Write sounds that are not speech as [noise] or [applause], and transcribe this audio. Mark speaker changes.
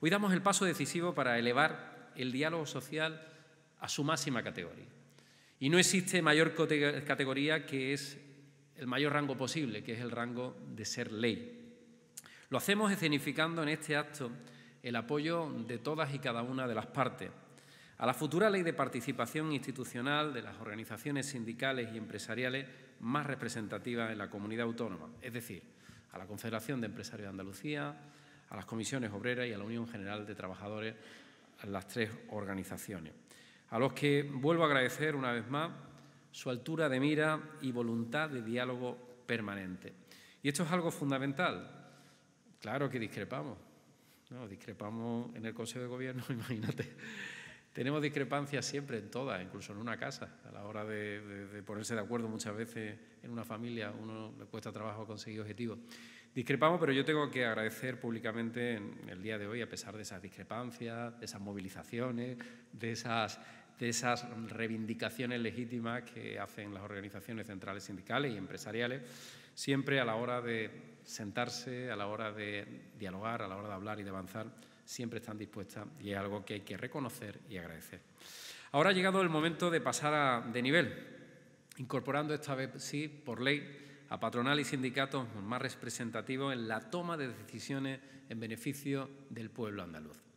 Speaker 1: Hoy damos el paso decisivo para elevar el diálogo social a su máxima categoría. Y no existe mayor categoría que es el mayor rango posible, que es el rango de ser ley. Lo hacemos escenificando en este acto el apoyo de todas y cada una de las partes a la futura ley de participación institucional de las organizaciones sindicales y empresariales más representativas en la comunidad autónoma, es decir, a la Confederación de Empresarios de Andalucía, a las comisiones obreras y a la Unión General de Trabajadores, a las tres organizaciones, a los que vuelvo a agradecer una vez más su altura de mira y voluntad de diálogo permanente. Y esto es algo fundamental. Claro que discrepamos. No, discrepamos en el Consejo de Gobierno, [laughs] imagínate. Tenemos discrepancias siempre en todas, incluso en una casa. A la hora de, ponerse de acuerdo muchas veces en una familia, uno le cuesta trabajo conseguir objetivos. Discrepamos, pero yo tengo que agradecer públicamente en el día de hoy, a pesar de esas discrepancias, de esas movilizaciones, de esas, de esas reivindicaciones legítimas que hacen las organizaciones centrales sindicales y empresariales, siempre a la hora de sentarse, a la hora de dialogar, a la hora de hablar y de avanzar, siempre están dispuestas y es algo que hay que reconocer y agradecer. Ahora ha llegado el momento de pasar de nivel, incorporando esta vez sí, por ley, a patronal y sindicatos más representativos en la toma de decisiones en beneficio del pueblo andaluz.